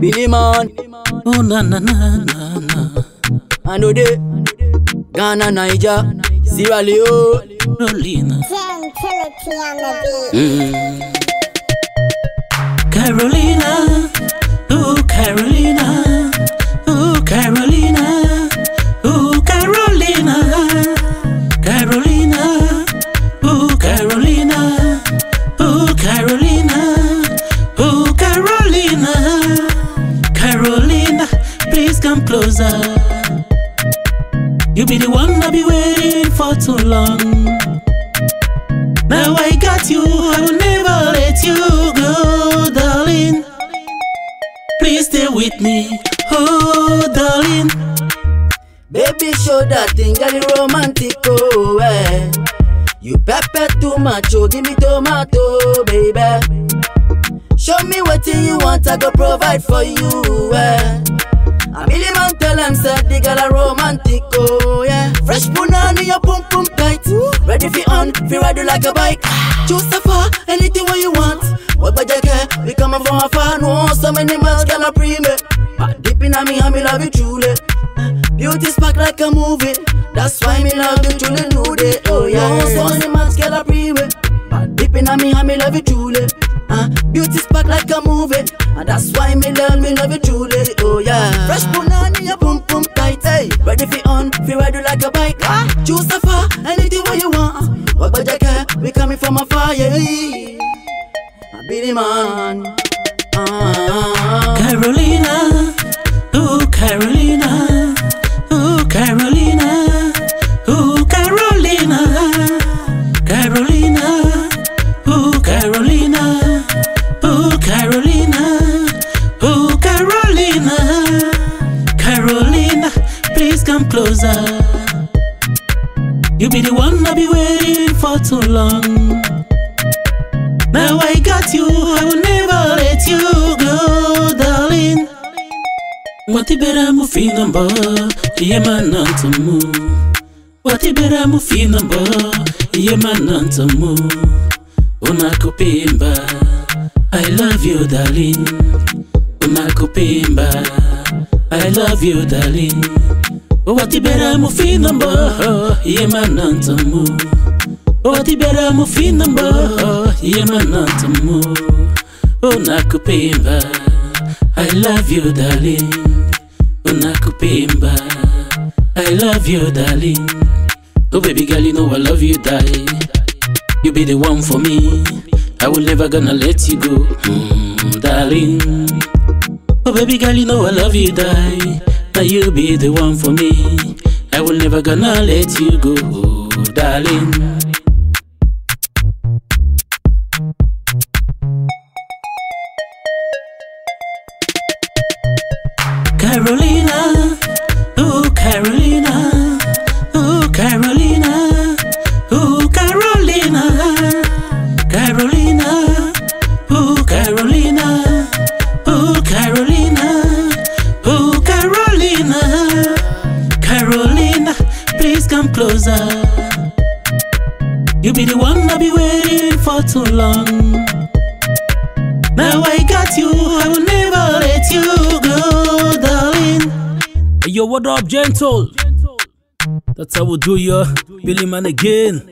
Billy man, Oh na na na na na. I know they. Ghana, Niger, Sierra Leone. Carolina. Gentility on the beat. Carolina. You be the one I be waiting for too long. Now I got you, I will never let you go, darling. Please stay with me, oh darling. Baby, show that thing, got it romantic, oh, eh. You pepper too much, oh, give me tomato, baby. Show me what you want, I go provide for you, eh. I really man tell them, said they got a romantic, oh, yeah. Fresh punani, your pum pum tight. Ready for on, feel ride you like a bike. Choose a far, anything what you want. What your care? We coming from afar, no, so many miles, can I pre me. But deep in me, I me love you truly. Beauty spark like a movie. That's why me love you truly know it. Oh yeah. So many man girl a pre me. But deep in me, I me love you truly. Uh, beauty spark like a movie. And that's why me love me love you truly. Oh yeah. Fresh punani, your boom boom tight. Hey, ready for on, feel you like a bike. Ah, Choose a far, anything what you want. What about your care? We coming from afar, yeah. I be the man. Ah. Karolina, oh Karolina, closer. You be the one I be waiting for too long. Now I got you, I will never let you go, darling. Watibera mufina mba, yema nantamu. Watibera mufina mba, yema nantamu. Unakupimba, I love you, darling. Unakupimba, I love you, darling. Watibera mufina mba, yema nantamu. Watibera mufina mba, yema nantamu. Unakupimba, I love you, darling. Unakupimba, I love you, darling. Oh, baby girl, you know I love you, die. You be the one for me. I will never gonna let you go, mm, darling. Oh, baby girl, you know I love you, die. Now you be the one for me. I will never gonna let you go, darling. Karolina, come closer. You be the one I be waiting for too long. Now I got you, I will never let you go, darling. Hey, yo, what up, gentle? That's how we do ya. Billy man again.